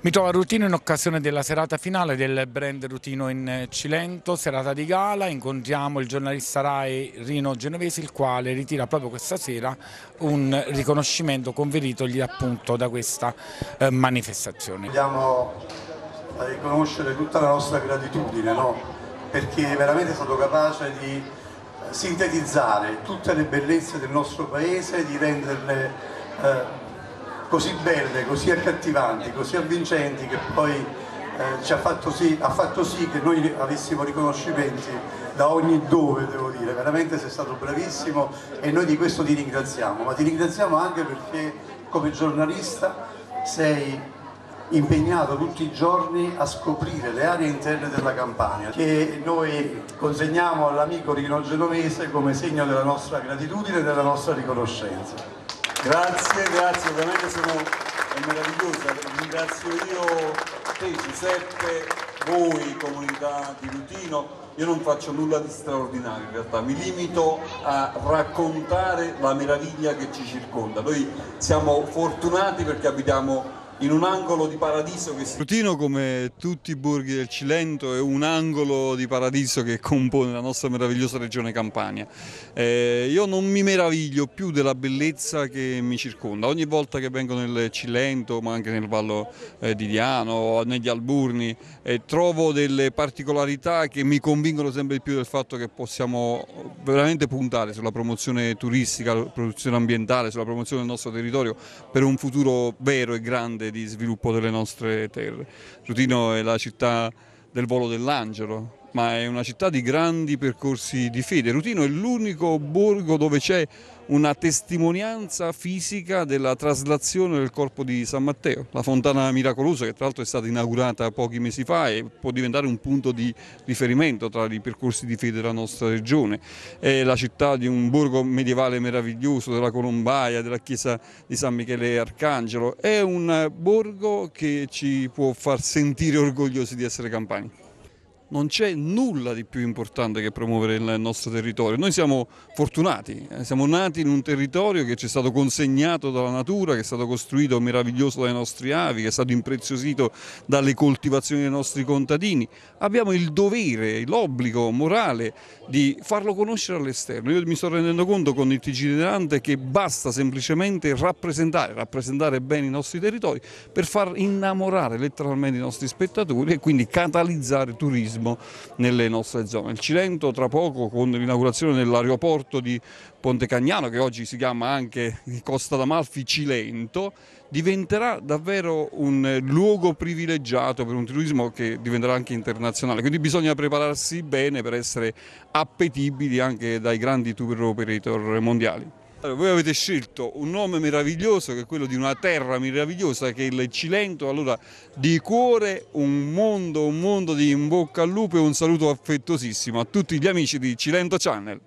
Mi trovo a Rutino in occasione della serata finale del brand Rutino in Cilento, serata di gala, incontriamo il giornalista RAI Rino Genovesi il quale ritira proprio questa sera un riconoscimento conferitogli appunto da questa eh, manifestazione. Vogliamo riconoscere tutta la nostra gratitudine no? perché veramente è stato capace di sintetizzare tutte le bellezze del nostro paese, di renderle eh, così belle, così accattivanti, così avvincenti che poi eh, ci ha fatto, sì, ha fatto sì che noi avessimo riconoscimenti da ogni dove, devo dire, veramente sei stato bravissimo e noi di questo ti ringraziamo, ma ti ringraziamo anche perché come giornalista sei impegnato tutti i giorni a scoprire le aree interne della Campania che noi consegniamo all'amico Rino Genovese come segno della nostra gratitudine e della nostra riconoscenza. Grazie, grazie, ovviamente sono è meravigliosa, ringrazio io te Giuseppe, voi comunità di Lutino, io non faccio nulla di straordinario in realtà, mi limito a raccontare la meraviglia che ci circonda, noi siamo fortunati perché abitiamo in un angolo di paradiso che si... Rutino come tutti i borghi del Cilento è un angolo di paradiso che compone la nostra meravigliosa regione Campania. Eh, io non mi meraviglio più della bellezza che mi circonda, ogni volta che vengo nel Cilento ma anche nel Vallo eh, di Diano, negli Alburni, eh, trovo delle particolarità che mi convincono sempre di più del fatto che possiamo veramente puntare sulla promozione turistica, sulla promozione ambientale, sulla promozione del nostro territorio per un futuro vero e grande di sviluppo delle nostre terre. Rutino è la città del volo dell'angelo, ma è una città di grandi percorsi di fede. Rutino è l'unico borgo dove c'è una testimonianza fisica della traslazione del corpo di San Matteo, la fontana miracolosa che tra l'altro è stata inaugurata pochi mesi fa e può diventare un punto di riferimento tra i percorsi di fede della nostra regione. È la città di un borgo medievale meraviglioso, della Colombaia, della chiesa di San Michele Arcangelo, è un borgo che ci può far sentire orgogliosi di essere campani non c'è nulla di più importante che promuovere il nostro territorio. Noi siamo fortunati, eh, siamo nati in un territorio che ci è stato consegnato dalla natura, che è stato costruito meraviglioso dai nostri avi, che è stato impreziosito dalle coltivazioni dei nostri contadini. Abbiamo il dovere, l'obbligo morale di farlo conoscere all'esterno. Io mi sto rendendo conto con il itinerante che basta semplicemente rappresentare, rappresentare bene i nostri territori per far innamorare letteralmente i nostri spettatori e quindi catalizzare turismo turismo nelle nostre zone. Il Cilento tra poco con l'inaugurazione dell'aeroporto di Ponte Cagnano che oggi si chiama anche Costa d'Amalfi Cilento diventerà davvero un luogo privilegiato per un turismo che diventerà anche internazionale, quindi bisogna prepararsi bene per essere appetibili anche dai grandi tour operator mondiali. Allora, voi avete scelto un nome meraviglioso che è quello di una terra meravigliosa che è il Cilento, allora di cuore un mondo, un mondo di in bocca al lupo e un saluto affettuosissimo a tutti gli amici di Cilento Channel.